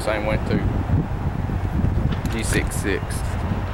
same went to. G66.